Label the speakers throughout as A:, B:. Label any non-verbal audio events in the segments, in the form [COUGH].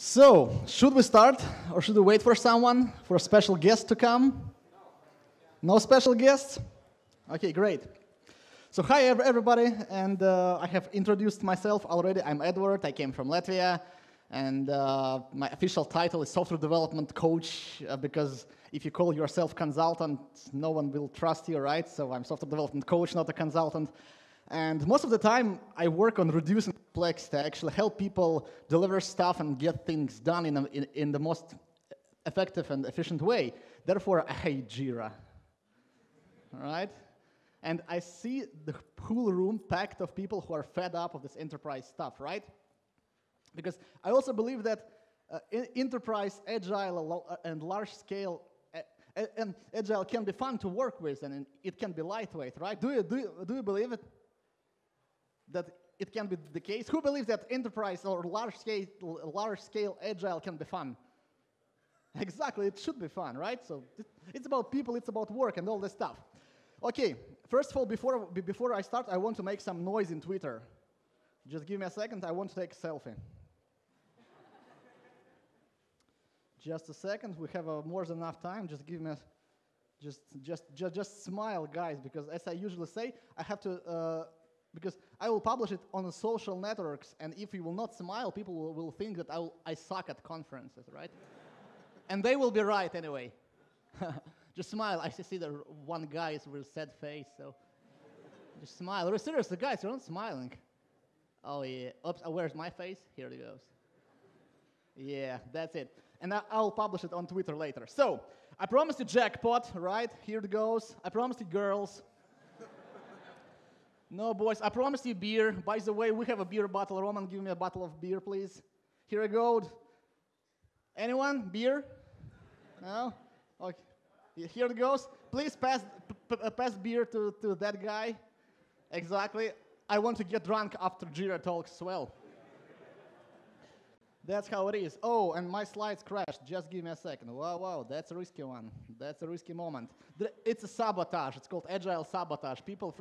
A: So, should we start or should we wait for someone, for a special guest to come? No special guests? Okay, great. So, hi everybody, and uh, I have introduced myself already. I'm Edward, I came from Latvia, and uh, my official title is software development coach uh, because if you call yourself consultant, no one will trust you, right? So, I'm software development coach, not a consultant. And most of the time, I work on reducing I actually help people deliver stuff and get things done in, a, in, in the most effective and efficient way. Therefore, I hate Jira. All right? And I see the whole room packed of people who are fed up of this enterprise stuff, right? Because I also believe that uh, enterprise, agile, uh, and large scale uh, and agile can be fun to work with and it can be lightweight, right? Do you, do you, do you believe it? that it can be the case? Who believes that enterprise or large scale, large scale agile can be fun? [LAUGHS] Exactly, it should be fun, right? So it's about people, it's about work and all this stuff. Okay, first of all, before, before I start, I want to make some noise in Twitter. Just give me a second, I want to take a selfie. [LAUGHS] just a second, we have uh, more than enough time. Just give me a, just, just, just, just smile, guys, because as I usually say, I have to uh, because I will publish it on the social networks, and if you will not smile, people will, will think that I, will, I suck at conferences, right? [LAUGHS] and they will be right anyway. [LAUGHS] just smile. I see the one guy is with sad face, so [LAUGHS] just smile. Seriously, guys, you're not smiling. Oh yeah. Oops. Oh, where's my face? Here it goes. Yeah, that's it. And I, I'll publish it on Twitter later. So I promised you jackpot, right? Here it goes. I promised you girls. No, boys, I promised you beer. By the way, we have a beer bottle. Roman, give me a bottle of beer, please. Here I go. Anyone? Beer? No? Okay. Here it goes. Please pass, uh, pass beer to, to that guy. Exactly. I want to get drunk after Jira talks as well. That's how it is. Oh, and my slides crashed. Just give me a second. Wow, wow, that's a risky one. That's a risky moment. It's a sabotage. It's called agile sabotage. People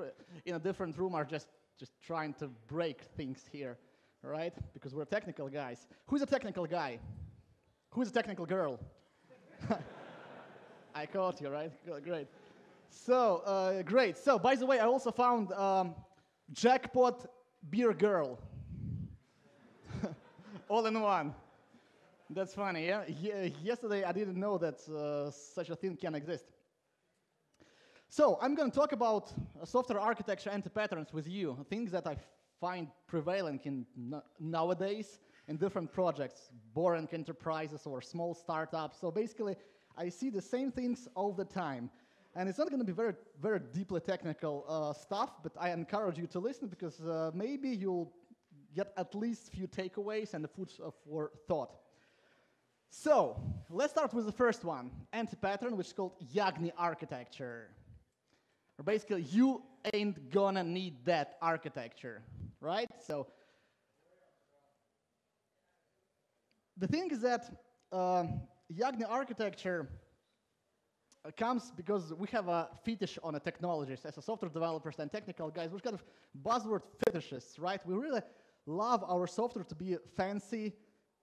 A: in a different room are just, just trying to break things here, right? Because we're technical guys. Who's a technical guy? Who's a technical girl? [LAUGHS] I caught you, right? Great. So, uh, great. So, by the way, I also found um, jackpot beer girl all in one. That's funny, yeah? yesterday I didn't know that uh, such a thing can exist. So I'm going to talk about uh, software architecture anti-patterns with you, things that I find prevalent in nowadays in different projects, boring enterprises or small startups. So basically, I see the same things all the time. And it's not going to be very, very deeply technical uh, stuff, but I encourage you to listen because uh, maybe you'll get at least few takeaways and the food for thought. So, let's start with the first one, anti-pattern, which is called Yagni architecture. Or basically, you ain't gonna need that architecture, right? So, the thing is that uh, Yagni architecture comes because we have a fetish on a technologies as a software developers and technical guys. We're kind of buzzword fetishists, right? We really love our software to be fancy,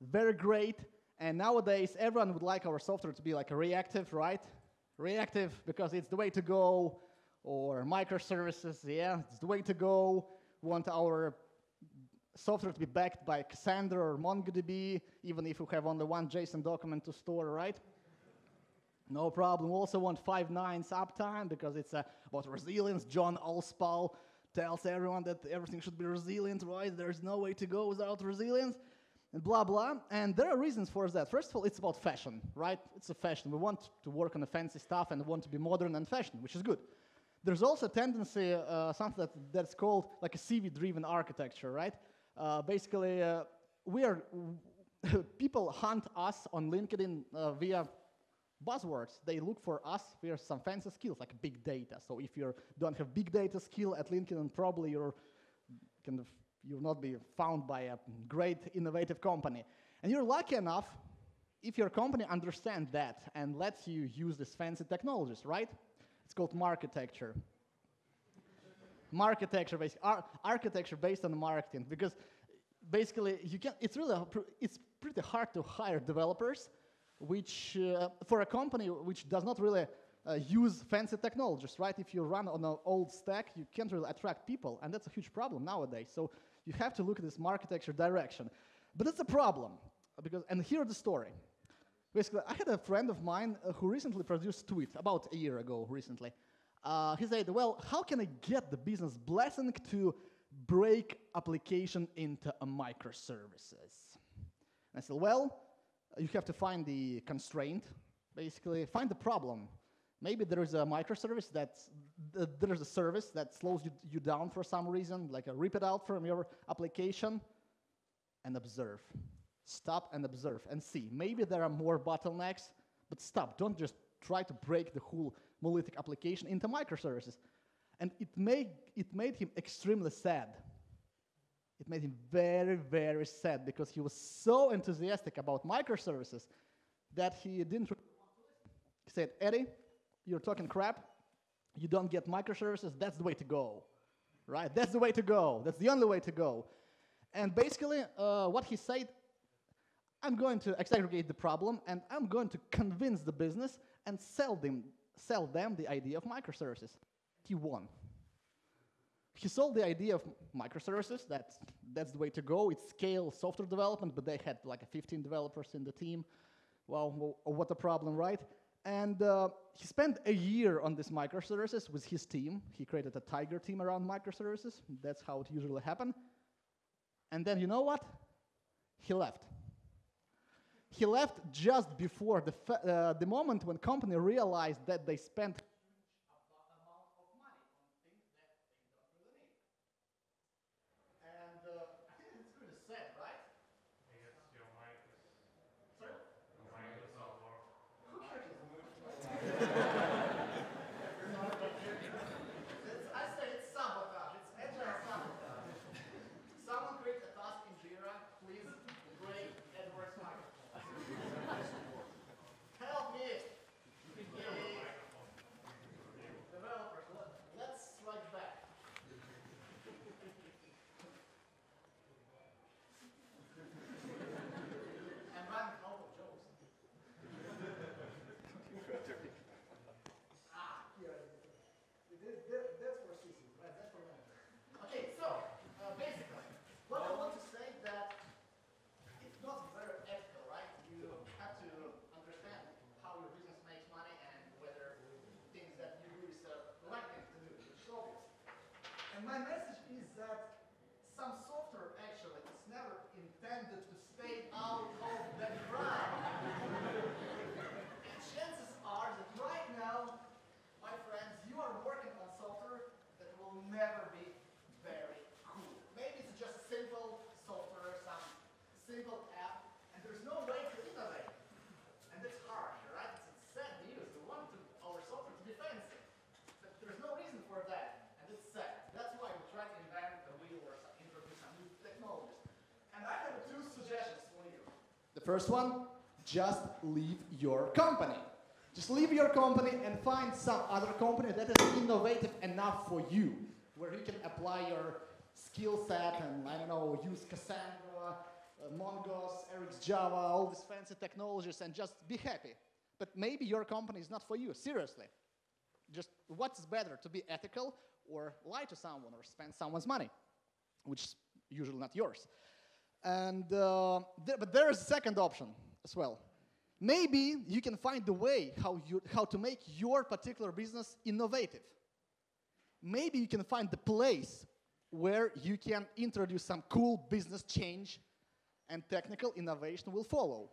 A: very great, and nowadays everyone would like our software to be like reactive, right? Reactive because it's the way to go, or microservices, yeah, it's the way to go. We want our software to be backed by Cassandra or MongoDB, even if we have only one JSON document to store, right? No problem. We also want five nines uptime because it's uh, about resilience. John Allspaw tells everyone that everything should be resilient, right? There's no way to go without resilience, and blah, blah. And there are reasons for that. First of all, it's about fashion, right? It's a fashion. We want to work on the fancy stuff and want to be modern and fashion, which is good. There's also a tendency, uh, something that, that's called like a CV-driven architecture, right? Uh, basically, uh, we are, [LAUGHS] people hunt us on LinkedIn uh, via buzzwords. They look for us for some fancy skills like big data. So if you don't have big data skill at LinkedIn, probably you're kind of you'll not be found by a great innovative company. And you're lucky enough if your company understands that and lets you use these fancy technologies, right? It's called marketecture. marketecture based ar architecture based on marketing because basically you can it's really it's pretty hard to hire developers, which uh, for a company which does not really uh, use fancy technologies, right? If you run on an old stack, you can't really attract people, and that's a huge problem nowadays. So you have to look at this architecture direction. But it's a problem, because, and here's the story. Basically, I had a friend of mine uh, who recently produced a tweet, about a year ago recently. Uh, he said, well, how can I get the business blessing to break application into microservices? And I said, well, you have to find the constraint, basically, find the problem. Maybe there is a microservice that's, th there's a service that slows you, you down for some reason, like a rip it out from your application, and observe. Stop and observe and see. Maybe there are more bottlenecks, but stop. Don't just try to break the whole monolithic application into microservices. And it made, it made him extremely sad. It made him very, very sad because he was so enthusiastic about microservices that he didn't. He said, Eddie, you're talking crap. You don't get microservices. That's the way to go. Right? That's the way to go. That's the only way to go. And basically, uh, what he said, I'm going to exaggerate the problem and I'm going to convince the business and sell them, sell them the idea of microservices. He won. He sold the idea of microservices, that's, that's the way to go. It scales software development, but they had like 15 developers in the team. Well, what a problem, right? And uh, he spent a year on this microservices with his team. He created a tiger team around microservices. That's how it usually happens. And then you know what? He left. He left just before the, uh, the moment when company realized that they spent First one, just leave your company. Just leave your company and find some other company that is innovative enough for you, where you can apply your skill set and, I don't know, use Cassandra, uh, Mongoose, RxJava, all these fancy technologies and just be happy. But maybe your company is not for you, seriously. Just what's better, to be ethical or lie to someone or spend someone's money, which is usually not yours. And, uh, but there is a second option as well. Maybe you can find the way how, you, how to make your particular business innovative. Maybe you can find the place where you can introduce some cool business change and technical innovation will follow.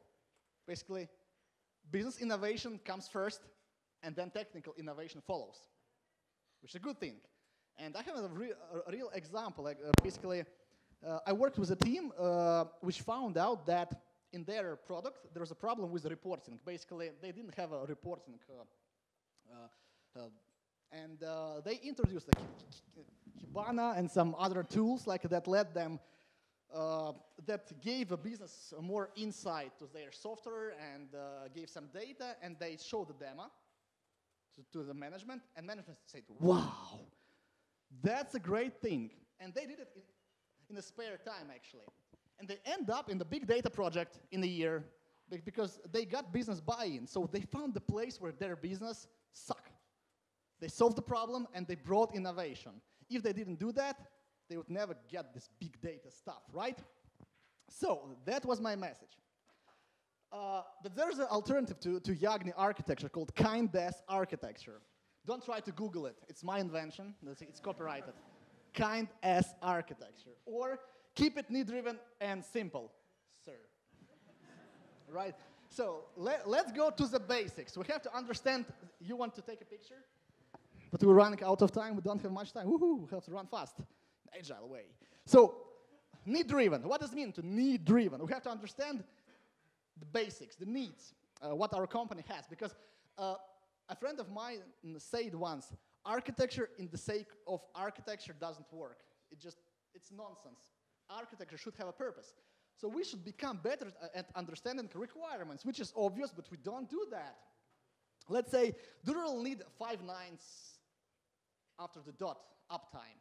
A: Basically, business innovation comes first and then technical innovation follows, which is a good thing. And I have a, re a real example, like uh, basically, I worked with a team uh, which found out that in their product there was a problem with reporting. Basically, they didn't have a reporting, uh, and they introduced like Kibana and some other tools like that led them uh, that gave a business more insight to their software and uh, gave some data, and they showed the demo to, to, the management, and management said, wow, that's a great thing. And they did it in the spare time, actually. And they end up in the big data project in a year because they got business buy-in. So they found the place where their business suck. They solved the problem and they brought innovation. If they didn't do that, they would never get this big data stuff, right? So that was my message. Uh, but there's an alternative to, to Yagni architecture called kind-S architecture. Don't try to Google it. It's my invention. It's copyrighted. kind-S architecture. Or keep it need-driven and simple, sir. [LAUGHS] right? So let, let's go to the basics. We have to understand. You want to take a picture? But we're running out of time. We don't have much time. Woohoo! We have to run fast, agile way. So, need-driven. What does it mean to need-driven? We have to understand the basics, the needs, uh, what our company has. Because uh, a friend of mine said once, architecture in the sake of architecture doesn't work. It just, it's nonsense. Architecture should have a purpose. So we should become better at understanding requirements, which is obvious, but we don't do that. Let's say, do you really need five nines after the dot uptime?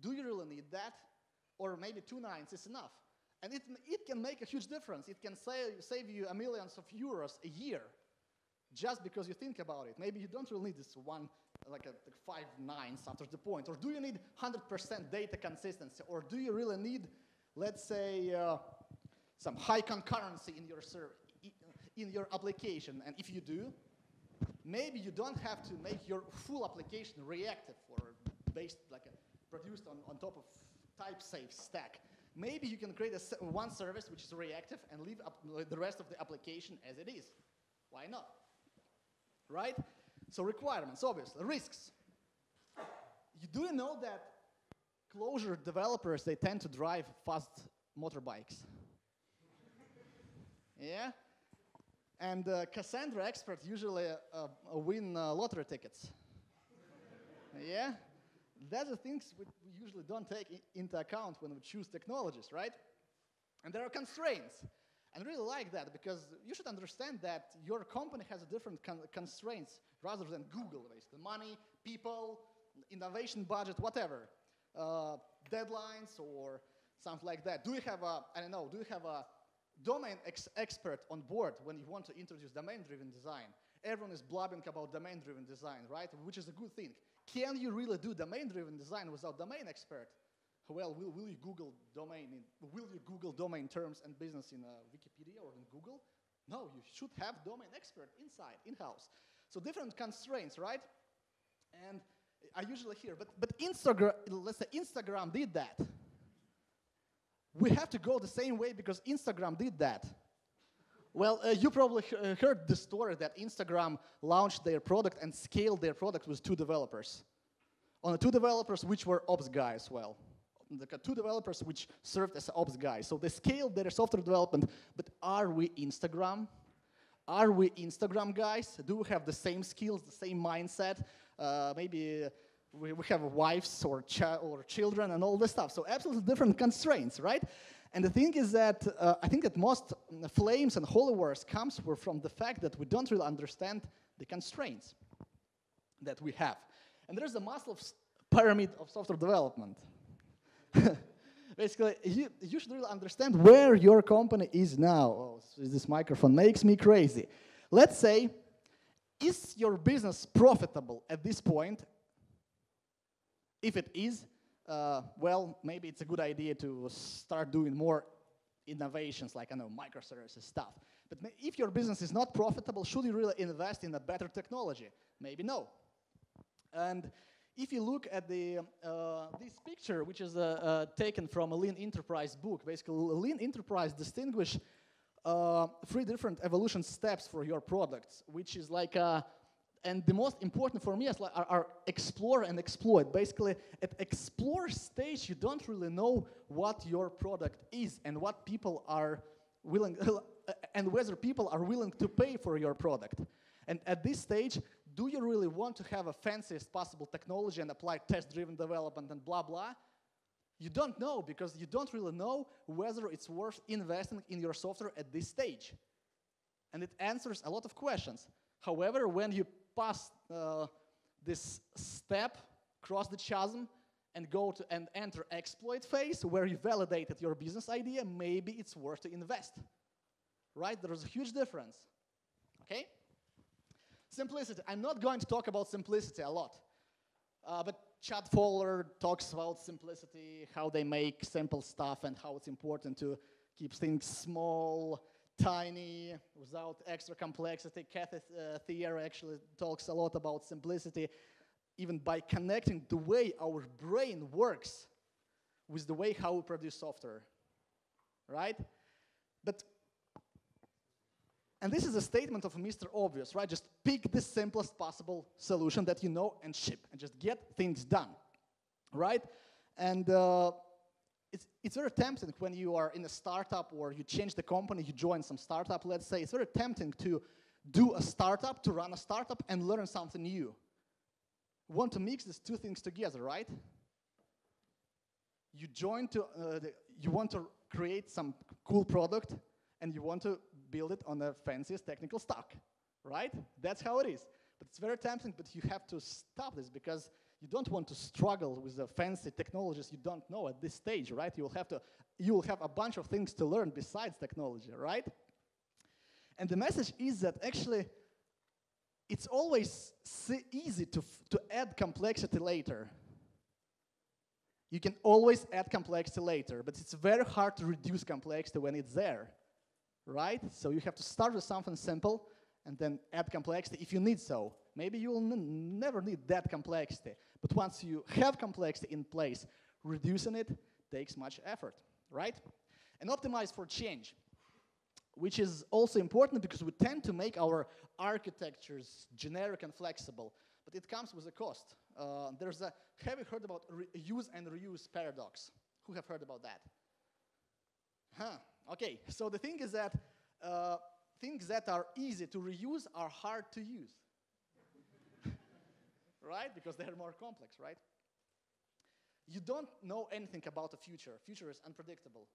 A: Do you really need that? Or maybe two nines is enough. And it, it can make a huge difference. It can save, save you a millions of euros a year just because you think about it. Maybe you don't really need this one, like a like five nines after the point. Or do you need 100% data consistency? Or do you really need, let's say, uh, some high concurrency in your server, in your application? And if you do, maybe you don't have to make your full application reactive or based like a, produced on, on top of Typesafe stack. Maybe you can create a one service which is reactive and leave up the rest of the application as it is. Why not? Right? So requirements, obviously. Risks. You do you know that Clojure developers they tend to drive fast motorbikes? [LAUGHS] yeah? And uh, Cassandra experts usually uh, uh, win uh, lottery tickets. [LAUGHS] yeah? That's the things we, we usually don't take into account when we choose technologies, right? And there are constraints. And I really like that because you should understand that your company has a different con- constraints rather than Google, basically. Money, people, innovation budget, whatever. Uh, deadlines or something like that. Do you have a, I don't know, do you have a domain ex- expert on board when you want to introduce domain-driven design? Everyone is blabbing about domain-driven design, right? Which is a good thing. Can you really do domain-driven design without domain expert? Well, will, will you Google domain in, will you Google domain terms and business in uh, Wikipedia or in Google? No, you should have domain expert inside, in-house. So different constraints, right? And I usually hear, but, but Instagram, let's say Instagram did that. We have to go the same way because Instagram did that. Well, uh, you probably uh, heard the story that Instagram launched their product and scaled their product with two developers. On the two developers, which were ops guys, well, the two developers which served as ops guys. So they scaled their software development, but are we Instagram? Are we Instagram guys? Do we have the same skills, the same mindset? Uh, maybe we, we have wives or, chi- or children and all this stuff. So absolutely different constraints, right? And the thing is that uh, I think that most flames and holy wars comes from the fact that we don't really understand the constraints that we have. And there's a Maslow's pyramid of software development. [LAUGHS] Basically, you, you should really understand where your company is now. Oh, this microphone makes me crazy. Let's say, is your business profitable at this point? If it is, uh, well, maybe it's a good idea to start doing more innovations like, I know, microservices stuff. But if your business is not profitable, should you really invest in a better technology? Maybe no. And if you look at the uh, this picture, which is uh, uh, taken from a Lean Enterprise book, basically Lean Enterprise distinguish three different evolution steps for your products, which is like, uh, and the most important for me is like are, are explore and exploit. Basically, at explore stage, you don't really know what your product is and what people are willing, [LAUGHS] and whether people are willing to pay for your product. And at this stage, do you really want to have a fanciest possible technology and apply test-driven development and blah blah? You don't know because you don't really know whether it's worth investing in your software at this stage. And it answers a lot of questions. However, when you pass uh, this step, cross the chasm, and go to and enter exploit phase where you validated your business idea, maybe it's worth to invest. Right? There's a huge difference. Okay? Simplicity. I'm not going to talk about simplicity a lot. Uh, but Chad Fowler talks about simplicity, how they make simple stuff, and how it's important to keep things small, tiny, without extra complexity. Kathy uh, Sierra actually talks a lot about simplicity, even by connecting the way our brain works with the way how we produce software, right? And this is a statement of Mr. Obvious, right? Just pick the simplest possible solution that you know and ship, and just get things done, right? And uh, it's, it's very tempting when you are in a startup or you change the company, you join some startup, let's say, it's very tempting to do a startup, to run a startup and learn something new. Want to mix these two things together, right? You join to, uh, the, you want to create some cool product and you want to build it on the fanciest technical stack, right? That's how it is. But it's very tempting, but you have to stop this because you don't want to struggle with the fancy technologies you don't know at this stage, right? You will have to, you will have a bunch of things to learn besides technology, right? And the message is that actually it's always easy to, to add complexity later. You can always add complexity later, but it's very hard to reduce complexity when it's there right? So you have to start with something simple and then add complexity if you need so. Maybe you will never need that complexity, but once you have complexity in place, reducing it takes much effort, right? And optimize for change, which is also important because we tend to make our architectures generic and flexible, but it comes with a cost. Uh, there's a, have you heard about use and reuse paradox? Who have heard about that? Huh, Okay, so the thing is that uh, things that are easy to reuse are hard to use. [LAUGHS] right? Because they're more complex, right? You don't know anything about the future. Future is unpredictable.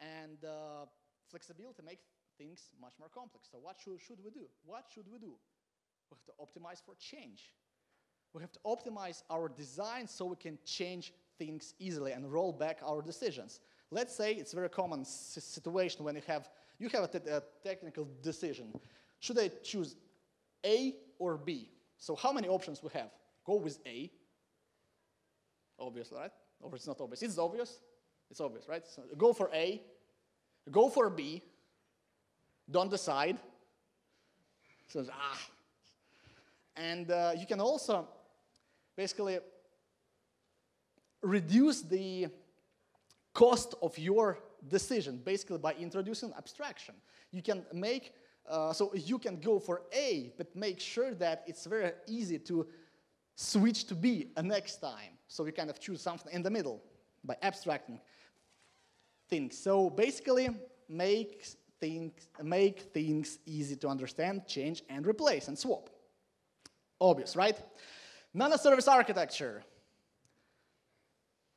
A: And uh, flexibility makes things much more complex. So what should, should we do? What should we do? We have to optimize for change. We have to optimize our design so we can change things easily and roll back our decisions. Let's say it's a very common situation when you have, you have a, technical decision. Should I choose A or B? So how many options we have? Go with A. Obvious, right? Or it's not obvious. It's obvious. It's obvious, right? So go for A. Go for B. Don't decide. So ah. And uh, you can also basically reduce the cost of your decision, basically by introducing abstraction. You can make, uh, so you can go for A, but make sure that it's very easy to switch to B next time. So you kind of choose something in the middle by abstracting things. So basically, make things, make things easy to understand, change, and replace, and swap. Obvious, right? Nano-service architecture.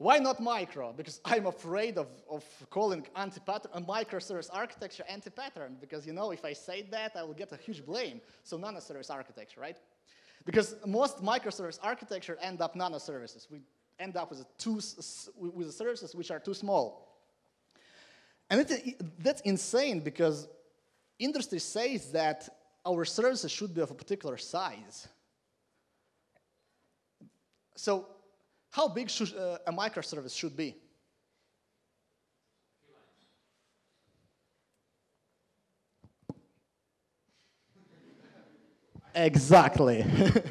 A: Why not micro? Because [LAUGHS] I'm afraid of, of calling anti-pattern, a microservice architecture anti-pattern, because you know, if I say that, I will get a huge blame. So nano-service architecture, right? Because most microservice architecture end up nano-services. We end up with, two, with services which are too small. And it, that's insane because industry says that our services should be of a particular size. So how big should, uh, a microservice should be? Exactly.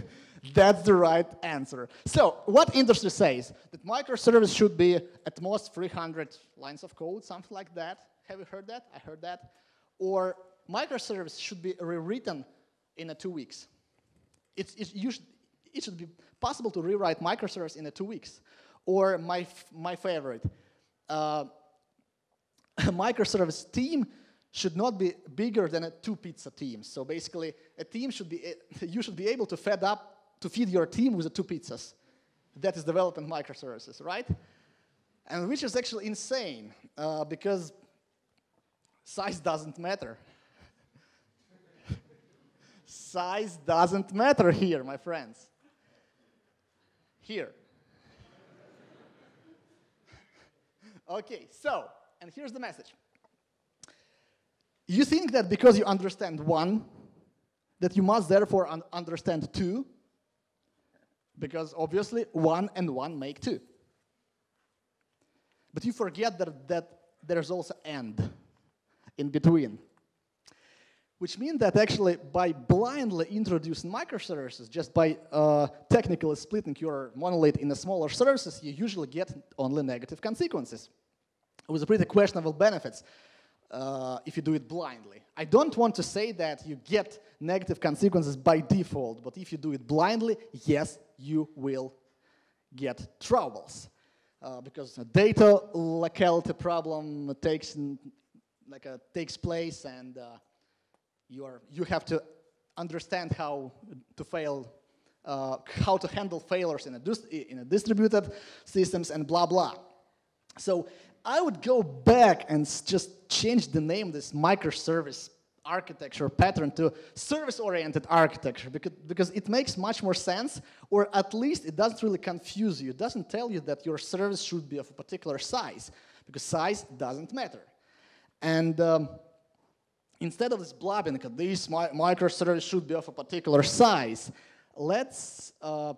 A: [LAUGHS] That's the right answer. So, what industry says? That microservice should be at most 300 lines of code, something like that. Have you heard that? I heard that. Or microservice should be rewritten in two weeks. It's, it's usually, it should be possible to rewrite microservice in two weeks. Or my, my favorite, uh, [LAUGHS] a microservice team should not be bigger than a two pizza team. So basically, a team should be, [LAUGHS] you should be able to feed up, to feed your team with the two pizzas. That is developing microservices, right? And which is actually insane, uh, because size doesn't matter. [LAUGHS] size doesn't matter here, my friends here. [LAUGHS] Okay, so, and here's the message. You think that because you understand one, that you must therefore un understand two, because obviously one and one make two. But you forget that, that there's also and in between. Which means that actually by blindly introducing microservices, just by uh, technically splitting your monolith into smaller services, you usually get only negative consequences with pretty questionable benefits uh, if you do it blindly. I don't want to say that you get negative consequences by default, but if you do it blindly, yes, you will get troubles. Uh, because a data locality problem takes, like a, takes place and uh, you, are, you have to understand how to fail, uh, how to handle failures in a, in a distributed systems and blah blah. So I would go back and just change the name this microservice architecture pattern to service-oriented architecture because, because it makes much more sense, or at least it doesn't really confuse you. It doesn't tell you that your service should be of a particular size, because size doesn't matter. And um, instead of this blabbing, this mi microservice should be of a particular size, let's uh,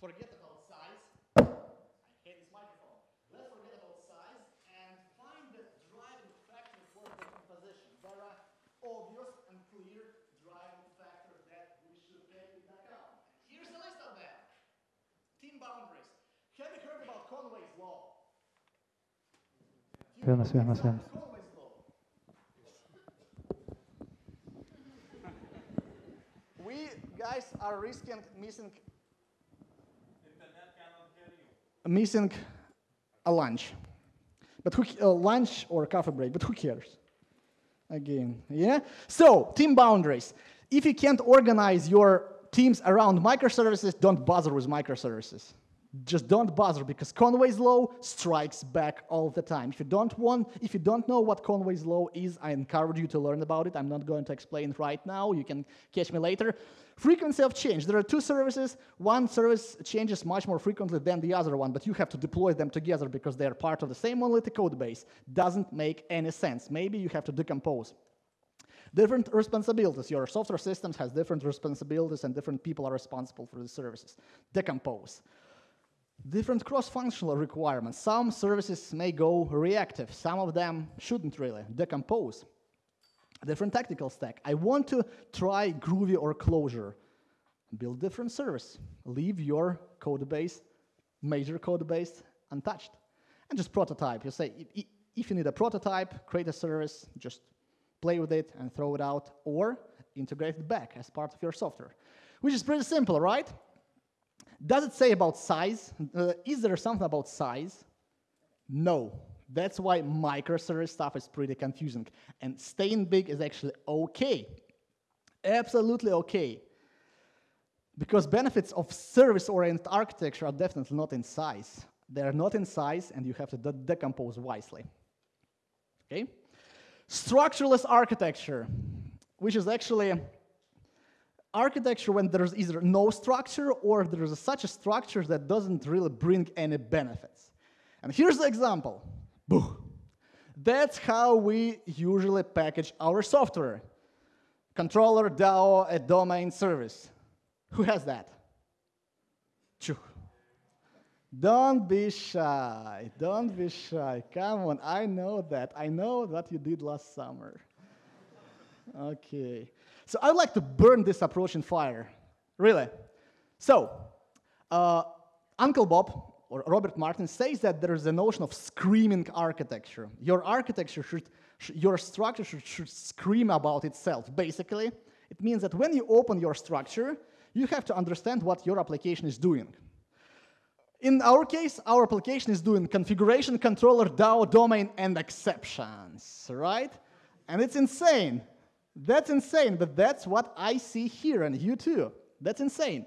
A: forget about size. I hate this microphone. Let's forget about size and find the driving factor for the composition. There are obvious and clear driving factors that we should take into account. Here's a list of them. Team boundaries. Have you heard about Conway's law?
B: Fairness, fairness, fairness.
A: We guys are risking missing missing a lunch. But who, uh, lunch or coffee break, but who cares? Again, yeah? So, team boundaries. If you can't organize your teams around microservices, don't bother with microservices just don't bother because Conway's law strikes back all the time. If you don't want, if you don't know what Conway's law is, I encourage you to learn about it. I'm not going to explain right now. You can catch me later. Frequency of change. There are two services. One service changes much more frequently than the other one, but you have to deploy them together because they are part of the same monolithic code base. Doesn't make any sense. Maybe you have to decompose. Different responsibilities. Your software systems has different responsibilities and different people are responsible for the services. Decompose different cross-functional requirements. Some services may go reactive, some of them shouldn't really, decompose. Different technical stack. I want to try Groovy or Clojure. Build different service. Leave your code base, major code base, untouched. And just prototype. You say, if you need a prototype, create a service, just play with it and throw it out, or integrate it back as part of your software. Which is pretty simple, right? Does it say about size? Uh, is there something about size? No. That's why microservice stuff is pretty confusing. And staying big is actually okay. Absolutely okay. Because benefits of service-oriented architecture are definitely not in size. They're not in size, and you have to de decompose wisely. Okay? Structureless architecture, which is actually architecture when there's either no structure or there's such a structure that doesn't really bring any benefits. And here's the example. Boo. That's how we usually package our software. Controller, DAO, a domain service. Who has that? Choo. Don't be shy. Don't be shy. Come on, I know that. I know what you did last summer. Okay. So I'd like to burn this approach in fire, really. So, uh, Uncle Bob, or Robert Martin, says that there is a notion of screaming architecture. Your architecture should, sh your structure should, should scream about itself. Basically, it means that when you open your structure, you have to understand what your application is doing. In our case, our application is doing configuration, controller, DAO, domain, and exceptions, right? And it's insane. That's insane, but that's what I see here, and you too. That's insane.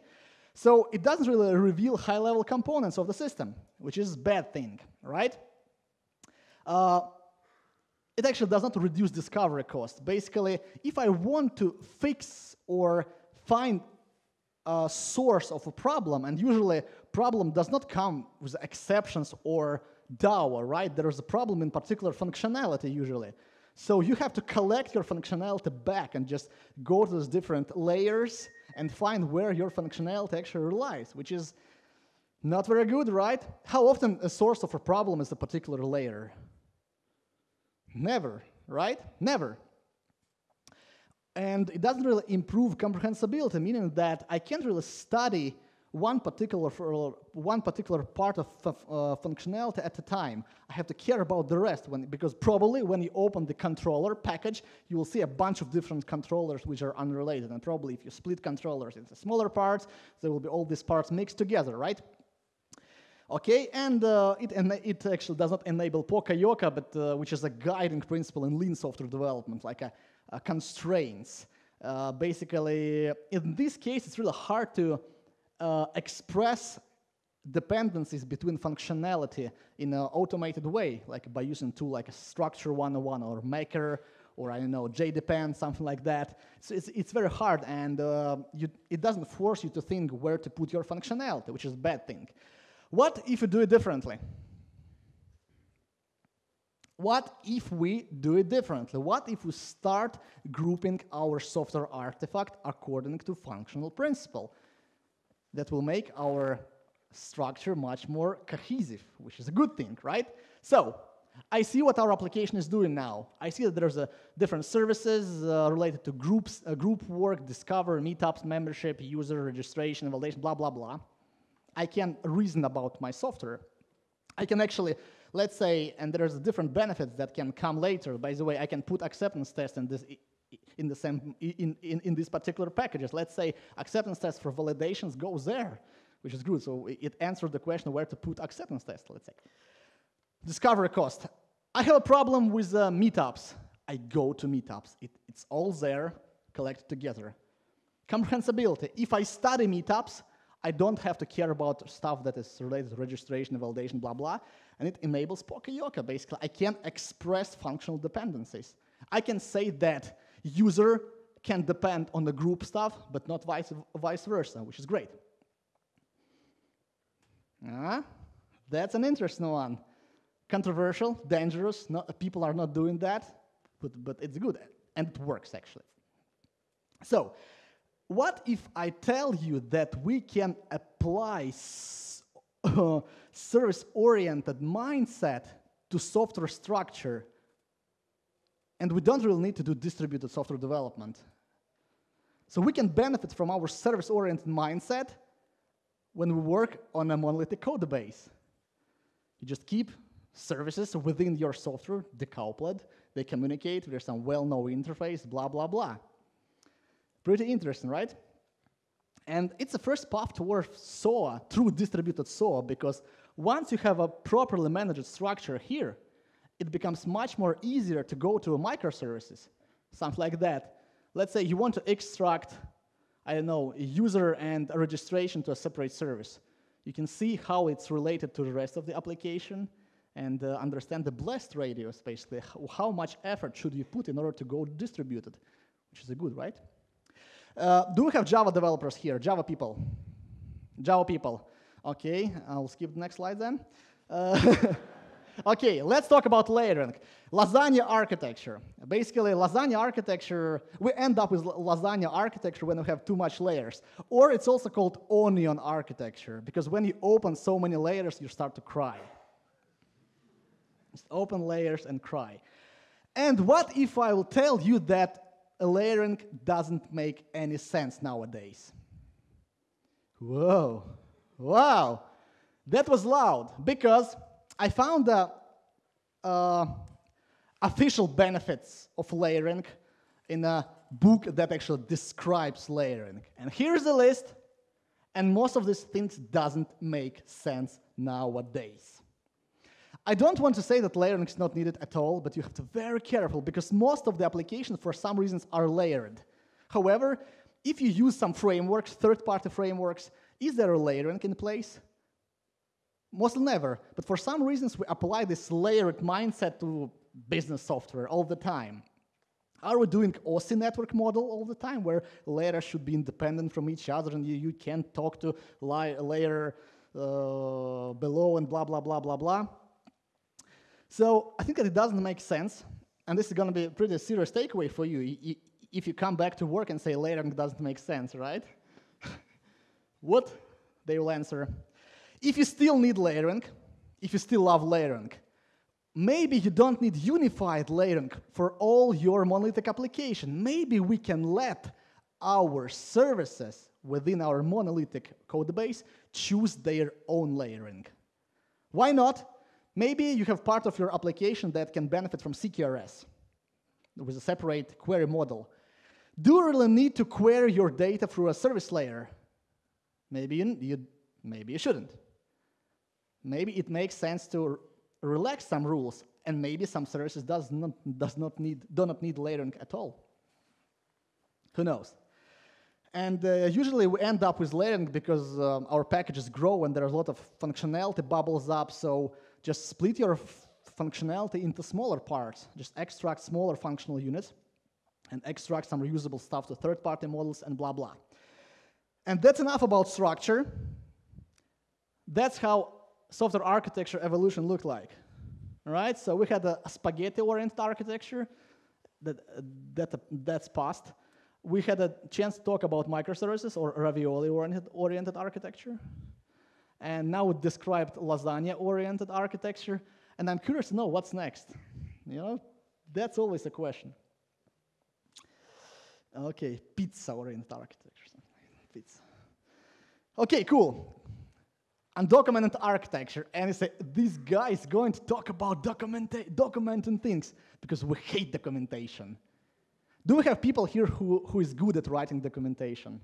A: So it doesn't really reveal high-level components of the system, which is a bad thing, right? Uh, it actually does not reduce discovery cost. Basically, if I want to fix or find a source of a problem, and usually problem does not come with exceptions or DAO, right? There is a problem in particular functionality usually. So you have to collect your functionality back and just go to those different layers and find where your functionality actually lies, which is not very good, right? How often a source of a problem is a particular layer? Never, right? Never. And it doesn't really improve comprehensibility, meaning that I can't really study one particular, one particular part of uh, functionality at a time. I have to care about the rest when, because probably when you open the controller package, you will see a bunch of different controllers which are unrelated. And probably if you split controllers into smaller parts, there will be all these parts mixed together, right? Okay, and uh, it, it actually does not enable Poka-Yoke, but uh, which is a guiding principle in lean software development, like a, a constraints. Uh, basically, in this case, it's really hard to uh, express dependencies between functionality in an automated way, like by using tool like Structure 101 or Macker, or I don't know, JDepend, something like that. So it's, it's very hard, and uh, you, it doesn't force you to think where to put your functionality, which is a bad thing. What if you do it differently? What if we do it differently? What if we start grouping our software artifact according to functional principle? That will make our structure much more cohesive, which is a good thing, right? So, I see what our application is doing now. I see that there's a different services uh, related to groups, uh, group work, discover, meetups, membership, user registration, validation, blah, blah, blah. I can reason about my software. I can actually, let's say, and there's different benefits that can come later. By the way, I can put acceptance tests in this in the same in, in, in these particular packages. Let's say acceptance test for validations goes there, which is good. So it answers the question where to put acceptance test, let's say. Discovery cost. I have a problem with uh, meetups. I go to meetups. It, it's all there, collected together. Comprehensibility. If I study meetups, I don't have to care about stuff that is related to registration, validation, blah, blah. And it enables Poka-Yoke, basically. I can express functional dependencies. I can say that user can depend on the group stuff, but not vice, vice versa, which is great. Ah, that's an interesting one. Controversial, dangerous, not, people are not doing that, but, but it's good, and it works actually. So, what if I tell you that we can apply [LAUGHS] service-oriented mindset to software structure and we don't really need to do distributed software development. So we can benefit from our service-oriented mindset when we work on a monolithic code base. You just keep services within your software decoupled, they communicate, there's some well-known interface, blah, blah, blah. Pretty interesting, right? And it's the first path towards SOA, true distributed SOA, because once you have a properly managed structure here, it becomes much more easier to go to microservices, something like that. Let's say you want to extract, I don't know, a user and a registration to a separate service. You can see how it's related to the rest of the application and uh, understand the blast radius, basically. How much effort should you put in order to go distributed, which is a good, right? Uh, do we have Java developers here, Java people? Java people. Okay, I'll skip the next slide then. Uh, [LAUGHS] Okay, let's talk about layering. Lasagna architecture. Basically, lasagna architecture, we end up with lasagna architecture when we have too much layers. Or it's also called onion architecture, because when you open so many layers, you start to cry. Just open layers and cry. And what if I will tell you that layering doesn't make any sense nowadays? Whoa, wow, that was loud, because I found the uh, official benefits of layering in a book that actually describes layering. And here's the list, and most of these things doesn't make sense nowadays. I don't want to say that layering is not needed at all, but you have to be very careful because most of the applications, for some reasons, are layered. However, if you use some frameworks, third-party frameworks, is there a layering in place? Mostly never, but for some reasons we apply this layered mindset to business software all the time. Are we doing OSI network model all the time, where layers should be independent from each other and you, you can't talk to layer uh, below and blah, blah, blah, blah, blah? So I think that it doesn't make sense, and this is going to be a pretty serious takeaway for you if you come back to work and say layering doesn't make sense, right? [LAUGHS] what? They will answer, if you still need layering, if you still love layering, maybe you don't need unified layering for all your monolithic application. Maybe we can let our services within our monolithic code base choose their own layering. Why not? Maybe you have part of your application that can benefit from CQRS with a separate query model. Do you really need to query your data through a service layer? Maybe you, you, maybe you shouldn't. Maybe it makes sense to relax some rules, and maybe some services does not, does not need, do not need layering at all. Who knows? And uh, usually we end up with layering because um, our packages grow and there's a lot of functionality bubbles up. So just split your functionality into smaller parts. Just extract smaller functional units and extract some reusable stuff to third-party models and blah, blah. And that's enough about structure. That's how software architecture evolution looked like. Right, so we had a, a spaghetti-oriented architecture that, uh, that, uh, that's past. We had a chance to talk about microservices or ravioli-oriented oriented architecture. And now we described lasagna-oriented architecture. And I'm curious to know what's next. You know, that's always a question. Okay, pizza-oriented architecture. Pizza. Okay, cool. Undocumented architecture, and you say, this guy is going to talk about documenting things because we hate documentation. Do we have people here who, who is good at writing documentation?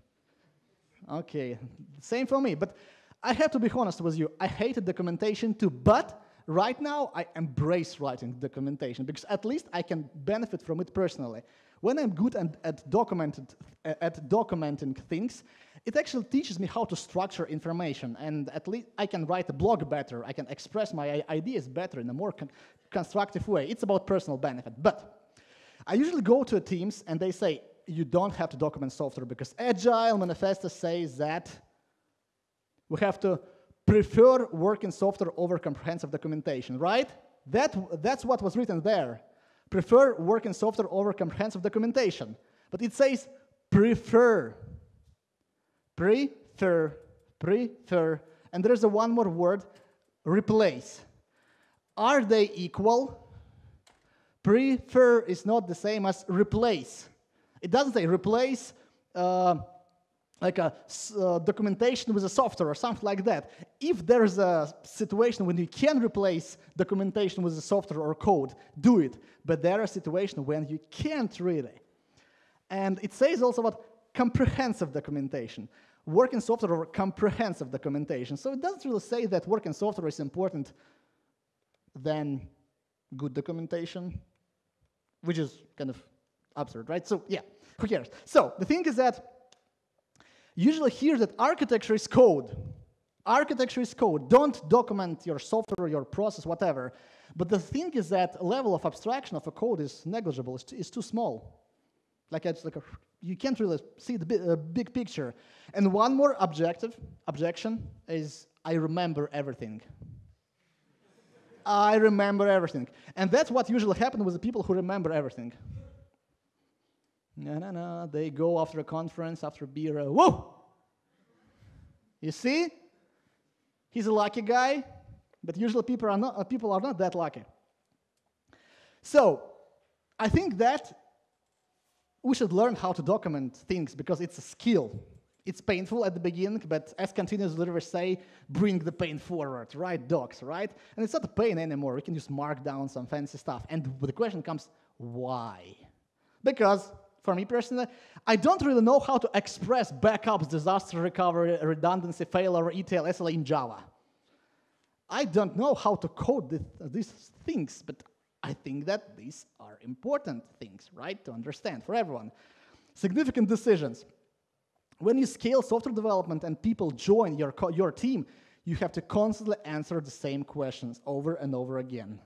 A: Okay, same for me, but I have to be honest with you, I hated documentation too, but right now I embrace writing documentation because at least I can benefit from it personally. When I'm good at, at, documented, at documenting things, it actually teaches me how to structure information, and at least I can write a blog better, I can express my ideas better in a more con constructive way. It's about personal benefit. But I usually go to teams and they say, you don't have to document software because Agile Manifesto says that we have to prefer working software over comprehensive documentation, right? That, that's what was written there prefer working software over comprehensive documentation. But it says prefer. Prefer. Prefer. And there's a one more word, replace. Are they equal? Prefer is not the same as replace. It doesn't say replace uh, like a uh, documentation with a software or something like that. If there's a situation when you can replace documentation with a software or code, do it. But there are situations when you can't really. And it says also about comprehensive documentation. Working software or comprehensive documentation. So it doesn't really say that working software is important than good documentation, which is kind of absurd, right? So yeah, who cares? So the thing is that usually hear that architecture is code. Architecture is code. Don't document your software, your process, whatever. But the thing is that level of abstraction of a code is negligible. It's, it's too small. Like it's like a, you can't really see the big, uh, big picture. And one more objective objection is I remember everything. I remember everything. And that's what usually happens with the people who remember everything. No, no, no. They go after a conference, after a beer. Uh, whoa! You see? He's a lucky guy, but usually people are not, uh, people are not that lucky. So, I think that we should learn how to document things because it's a skill. It's painful at the beginning, but as continuous delivery say, bring the pain forward, right, docs, right? And it's not a pain anymore. We can just mark down some fancy stuff. And the question comes, why? Because for me personally, I don't really know how to express backups, disaster recovery, redundancy, failure, ETL, SLA in Java. I don't know how to code this, these things, but I think that these are important things, right, to understand for everyone. Significant decisions. When you scale software development and people join your, your team, you have to constantly answer the same questions over and over again.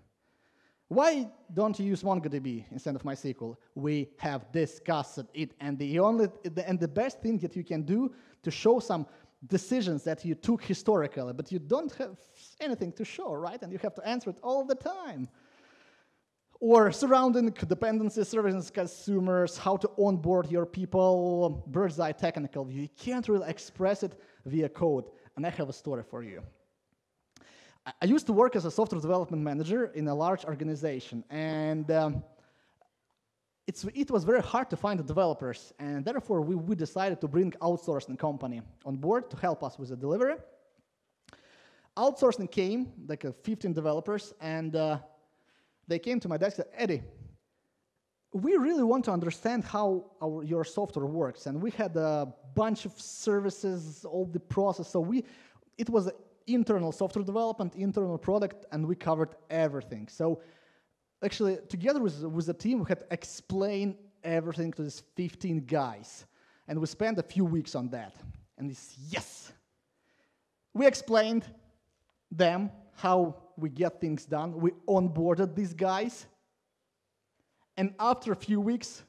A: Why don't you use MongoDB instead of MySQL? We have discussed it, and the only and the best thing that you can do to show some decisions that you took historically, but you don't have anything to show, right? And you have to answer it all the time. Or surrounding dependency services consumers, how to onboard your people, bird's eye technical view. You can't really express it via code. And I have a story for you. I used to work as a software development manager in a large organization, and um, it was very hard to find the developers, and therefore we, we decided to bring outsourcing company on board to help us with the delivery. Outsourcing came, like uh, 15 developers, and uh, they came to my desk and said, Eddie, we really want to understand how our, your software works. And we had a bunch of services, all the process. So we, it was internal software development, internal product, and we covered everything. So actually, together with, with the team, we had to explain everything to these 15 guys. And we spent a few weeks on that. And this, yes! We explained them how we get things done. We onboarded these guys. And after a few weeks,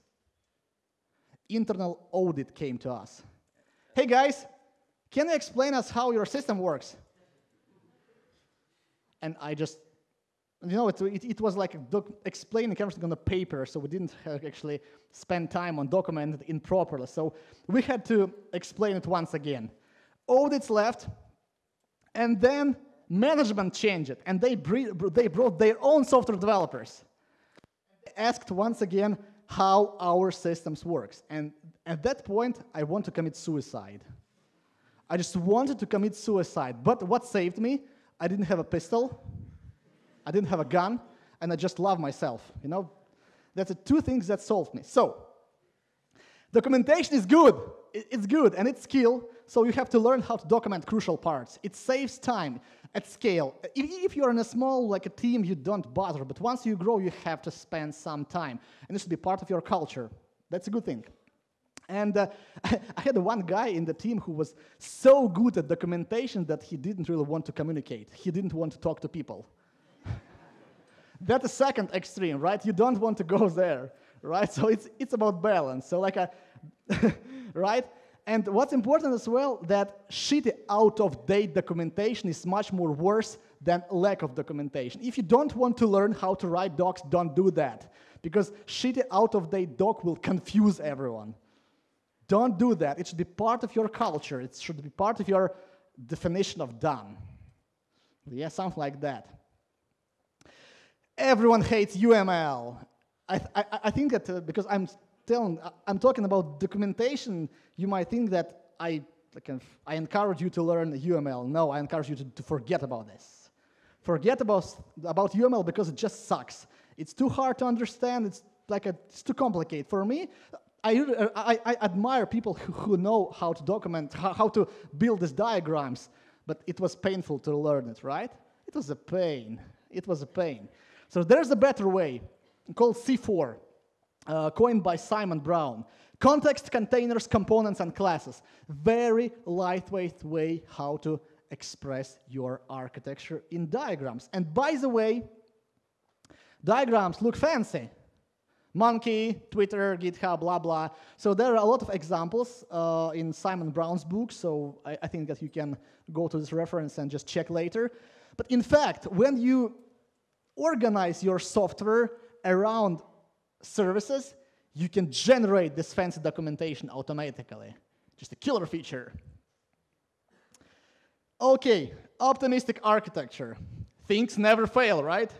A: internal audit came to us. Hey guys, can you explain us how your system works? And I just, you know, it, it, it was like explaining everything on the paper, so we didn't actually spend time on documenting it improperly. So we had to explain it once again. Audits left, and then management changed it, and they, they brought their own software developers. Asked once again how our systems works. And at that point, I want to commit suicide. I just wanted to commit suicide. But what saved me? I didn't have a pistol, I didn't have a gun, and I just love myself. You know, that's the two things that solved me. So, documentation is good. It's good and it's skill. So you have to learn how to document crucial parts. It saves time at scale. If you're in a small, like a team, you don't bother. But once you grow, you have to spend some time. And this should be part of your culture. That's a good thing. And uh, [LAUGHS] I had one guy in the team who was so good at documentation that he didn't really want to communicate. He didn't want to talk to people. [LAUGHS] That's the second extreme, right? You don't want to go there, right? So it's, it's about balance. So like a, [LAUGHS] right? And what's important as well, that shitty out-of-date documentation is much more worse than lack of documentation. If you don't want to learn how to write docs, don't do that. Because shitty out-of-date doc will confuse everyone. Don't do that. It should be part of your culture. It should be part of your definition of done. Yeah, something like that. Everyone hates UML. I, I, I think that uh, because I'm telling, I'm talking about documentation, you might think that I, like, uh, I encourage you to learn UML. No, I encourage you to, to forget about this. Forget about, about UML because it just sucks. It's too hard to understand. It's like a, it's too complicated. For me, I, I, I, admire people who, who know how to document, how, to build these diagrams, but it was painful to learn it, right? It was a pain. It was a pain. So there's a better way called C4, uh, coined by Simon Brown. Context, containers, components, and classes. Very lightweight way how to express your architecture in diagrams. And by the way, diagrams look fancy, Monkey, Twitter, GitHub, blah, blah. So there are a lot of examples uh, in Simon Brown's book, so I, I, think that you can go to this reference and just check later. But in fact, when you organize your software around services, you can generate this fancy documentation automatically. Just a killer feature. Okay, optimistic architecture. Things never fail, right?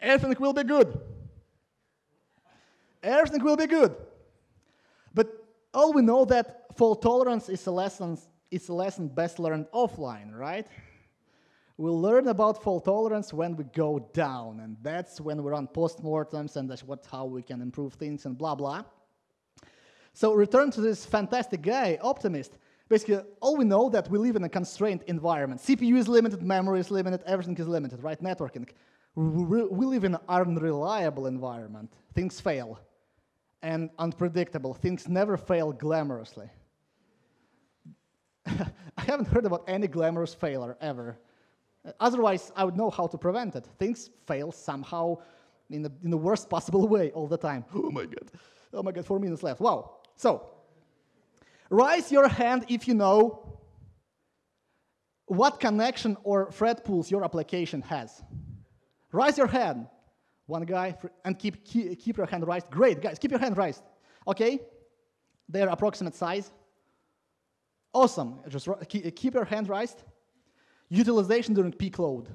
A: Everything will be good everything will be good. But all we know that fault tolerance is a lesson, is a lesson best learned offline, right? We'll learn about fault tolerance when we go down, and that's when we run postmortems, and that's what, how we can improve things, and blah, blah. So return to this fantastic guy, Optimist. Basically, all we know that we live in a constrained environment. CPU is limited, memory is limited, everything is limited, right? Networking. We live in an unreliable environment. Things fail and unpredictable. Things never fail glamorously. [LAUGHS] I haven't heard about any glamorous failure ever. Otherwise, I would know how to prevent it. Things fail somehow in the, in the worst possible way all the time. [GASPS] Oh my God. Oh my God, four minutes left. Wow. So, raise your hand if you know what connection or thread pools your application has. Raise your hand. One guy, and keep, keep, keep your hand raised. Great, guys, keep your hand raised. Okay? Their approximate size. Awesome. Just keep your hand raised. Utilization during peak load.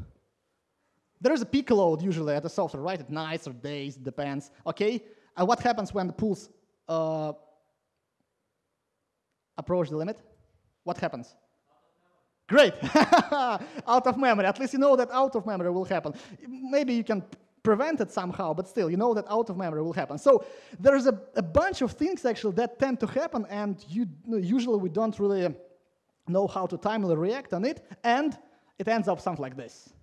A: There is a peak load usually at the software, right? At nights or days, depends. Okay? What happens when the pools uh, approach the limit? What happens? Great. [LAUGHS] out of memory. At least you know that out of memory will happen. Maybe you can prevent it somehow, but still, you know that out of memory will happen. So there's a, a bunch of things actually that tend to happen, and you, usually we don't really know how to timely react on it, and it ends up something like this.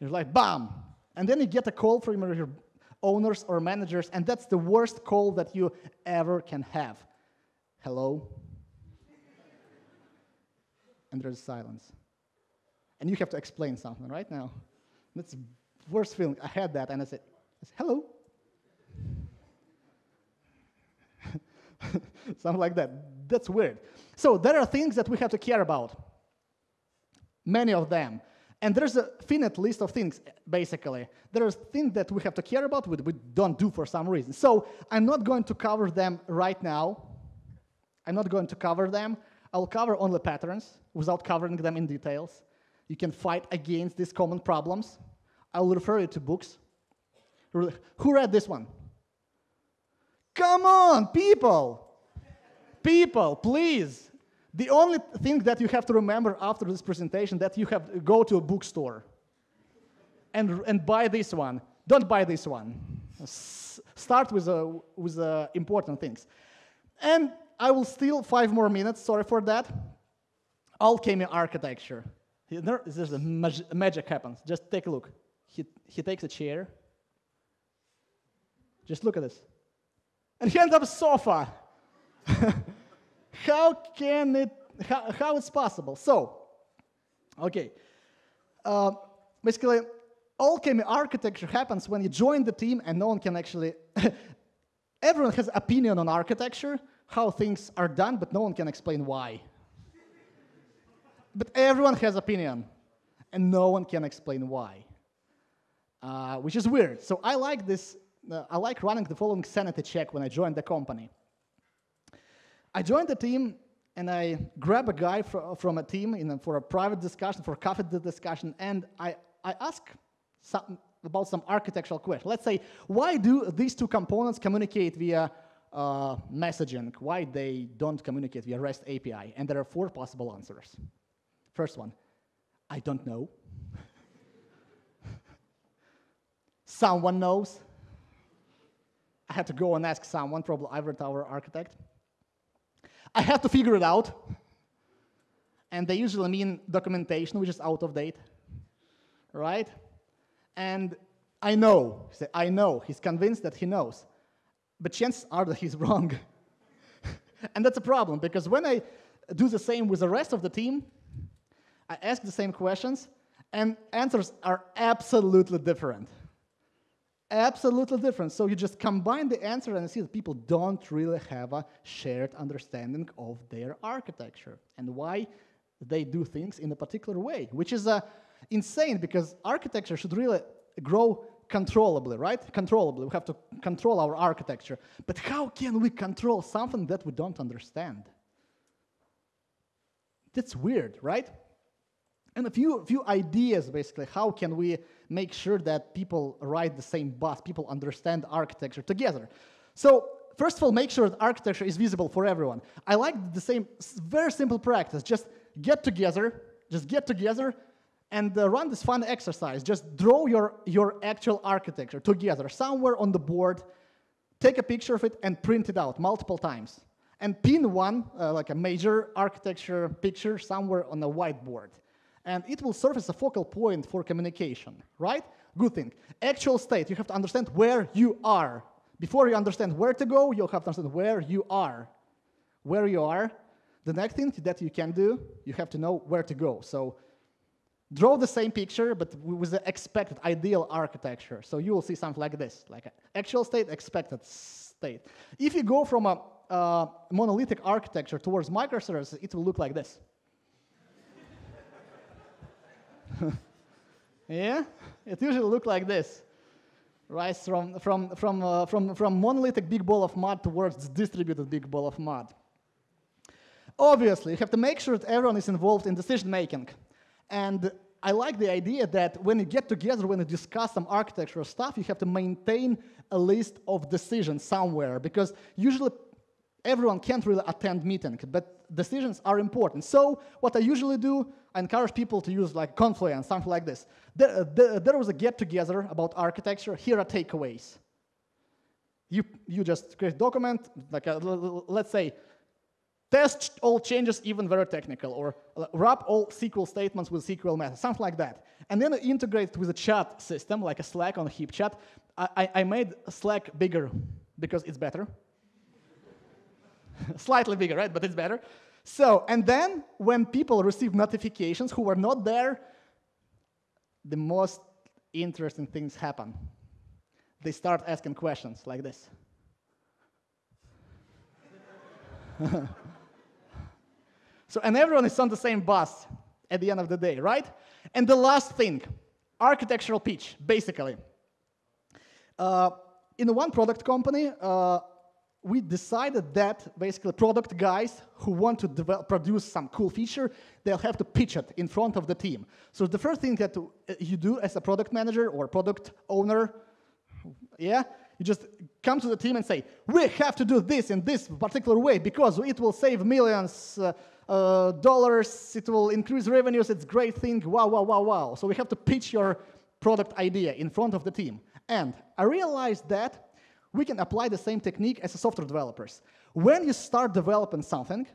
A: You're like, bam! And then you get a call from your owners or managers, and that's the worst call that you ever can have. Hello? and there's silence. And you have to explain something right now. That's worst feeling. I had that, and I said, I said hello. [LAUGHS] something like that. That's weird. So there are things that we have to care about. Many of them. And there's a finite list of things, basically. There are things that we have to care about, we, we don't do for some reason. So I'm not going to cover them right now. I'm not going to cover them. I'll cover only patterns without covering them in details. You can fight against these common problems. I'll refer you to books. Who read this one? Come on, people! People, please. The only thing that you have to remember after this presentation that you have to go to a bookstore and, and buy this one. Don't buy this one. S start with, uh, with uh, important things. And I will steal five more minutes, sorry for that. Alchemy architecture. There, there's a mag magic happens. Just take a look. He, he takes a chair. Just look at this. And he ends up sofa. [LAUGHS] how can it, how, how it's possible? So, okay. Uh, basically, alchemy architecture happens when you join the team and no one can actually, [LAUGHS] everyone has opinion on architecture, how things are done, but no one can explain why. but everyone has opinion, and no one can explain why, uh, which is weird. So I like this. Uh, I like running the following sanity check when I joined the company. I joined the team and I grab a guy fr from a team in, for a private discussion, for a coffee discussion, and I, I ask some, about some architectural question. Let's say, why do these two components communicate via uh, messaging, why they don't communicate via REST API. And there are four possible answers. First one, I don't know. [LAUGHS] someone knows. I had to go and ask someone, probably Ivory Tower architect. I have to figure it out. And they usually mean documentation, which is out of date, right? And I know. I know. He's convinced that he knows but chances are that he's [LAUGHS] wrong. [LAUGHS] and that's a problem because when I do the same with the rest of the team, I ask the same questions, and answers are absolutely different. Absolutely different. So you just combine the answer and see that people don't really have a shared understanding of their architecture and why they do things in a particular way, which is uh, insane because architecture should really grow controllably, right? Controllably. We have to control our architecture. But how can we control something that we don't understand? That's weird, right? And a few, few ideas, basically, how can we make sure that people ride the same bus, people understand architecture together? So, first of all, make sure that architecture is visible for everyone. I like the same, very simple practice. Just get together, just get together, and uh, run this fun exercise. Just draw your, your actual architecture together somewhere on the board, take a picture of it, and print it out multiple times. And pin one, uh, like a major architecture picture, somewhere on a whiteboard. And it will serve as a focal point for communication, right? Good thing. Actual state, you have to understand where you are. Before you understand where to go, you have to understand where you are. Where you are. The next thing that you can do, you have to know where to go. So draw the same picture, but with the expected ideal architecture. So you will see something like this, like actual state, expected state. If you go from a uh, monolithic architecture towards microservices, it will look like this. [LAUGHS] yeah, it usually look like this, right? From, from, from, uh, from, from monolithic big ball of mud towards distributed big ball of mud. Obviously, you have to make sure that everyone is involved in decision making. And I like the idea that when you get together, when you discuss some architectural stuff, you have to maintain a list of decisions somewhere because usually everyone can't really attend meeting, but decisions are important. So what I usually do, I encourage people to use like Confluence, something like this. There, uh, there, uh, there was a get-together about architecture. Here are takeaways. You, you just create a document, like uh, a, let's say, test all changes, even very technical, or wrap all SQL statements with SQL methods, something like that. And then integrate it with a chat system, like a Slack on HipChat. I, I made Slack bigger because it's better. [LAUGHS] Slightly bigger, right? But it's better. So, and then when people receive notifications who were not there, the most interesting things happen. They start asking questions like this. [LAUGHS] so, and everyone is on the same bus at the end of the day, right? And the last thing, architectural pitch, basically. Uh, in one product company, uh, we decided that basically product guys who want to develop, produce some cool feature, they'll have to pitch it in front of the team. So the first thing that you do as a product manager or product owner, yeah, you just come to the team and say, we have to do this in this particular way because it will save millions uh, uh, dollars, it will increase revenues, it's great thing, wow, wow, wow, wow. So we have to pitch your product idea in front of the team. And I realized that we can apply the same technique as software developers. When you start developing something,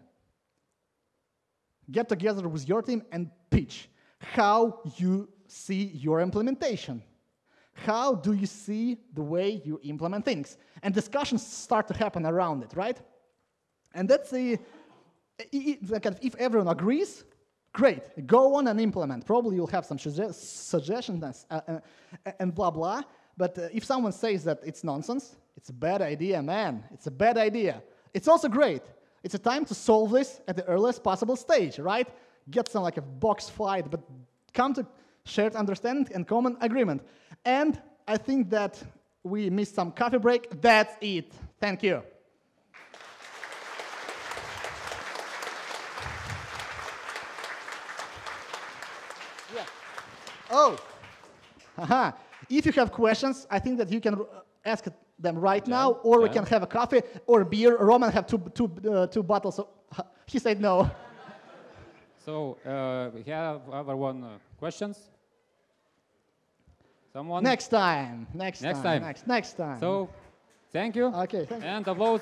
A: get together with your team and pitch how you see your implementation. How do you see the way you implement things? And discussions start to happen around it, right? And that's the, if everyone agrees, great, go on and implement. Probably you'll have some suggestions uh, uh, and blah, blah. But uh, if someone says that it's nonsense, it's a bad idea, man. It's a bad idea. It's also great. It's a time to solve this at the earliest possible stage, right? Get some like a box fight, but come to shared understanding and common agreement. And I think that we missed some coffee break. That's it. Thank you. yeah. Oh, [LAUGHS] haha. If you have questions, I think that you can ask them right yeah. now, or yeah. we can have a coffee or beer. Roman have two, two, uh, two bottles. So [LAUGHS] he said no. [LAUGHS]
B: So uh, we have other one uh, questions. Someone.
A: Next time. Next,
B: next
A: time.
B: time.
A: Next, next time.
B: So, thank you.
A: Okay. Thank
B: and applause.